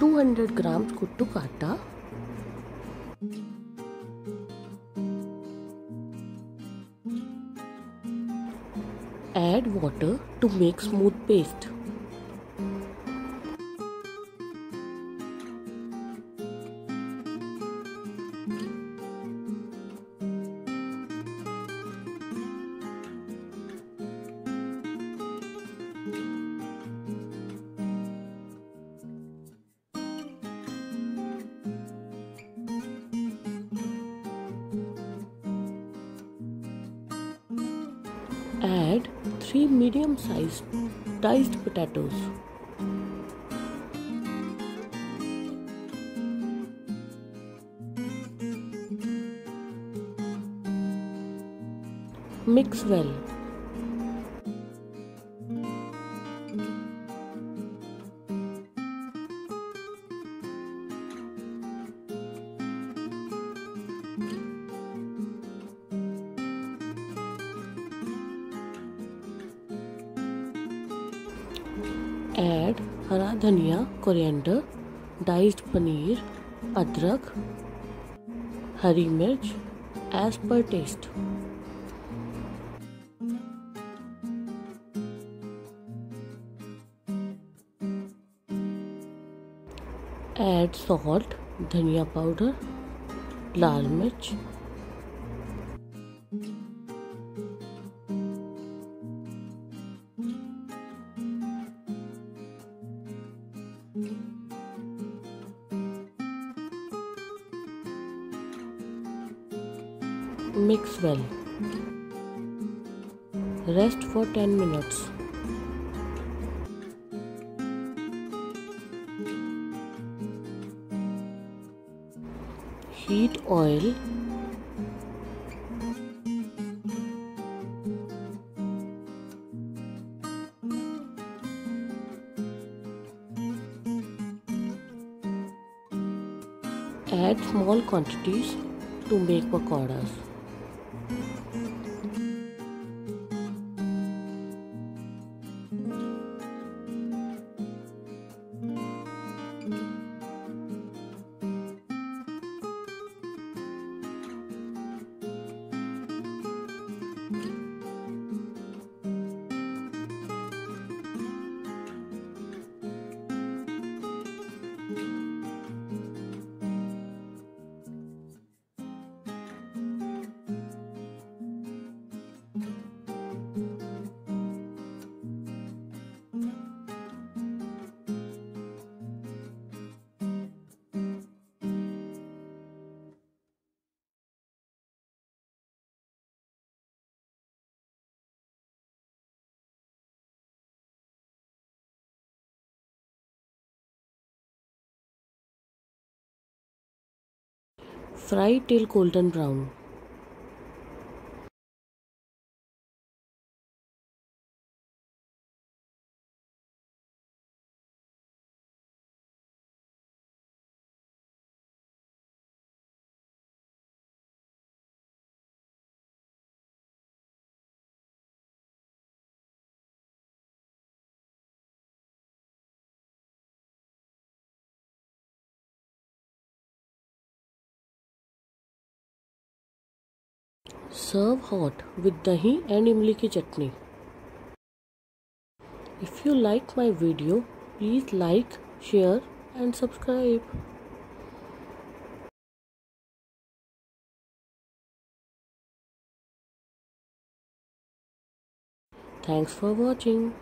200 ग्राम कुट्टू का आटा add water to make smooth paste Add 3 medium sized diced potatoes. Mix well. Add हरा dhania coriander diced paneer, अदरक, hari mirch as per taste Add salt dhania powder lal mirch Mix well. Rest for 10 minutes. Heat oil. Add small quantities to make pakoras. Bye. Fry till golden brown. Serve hot with dahi and imli ki chutney. If you like my video, please like, share and subscribe. Thanks for watching.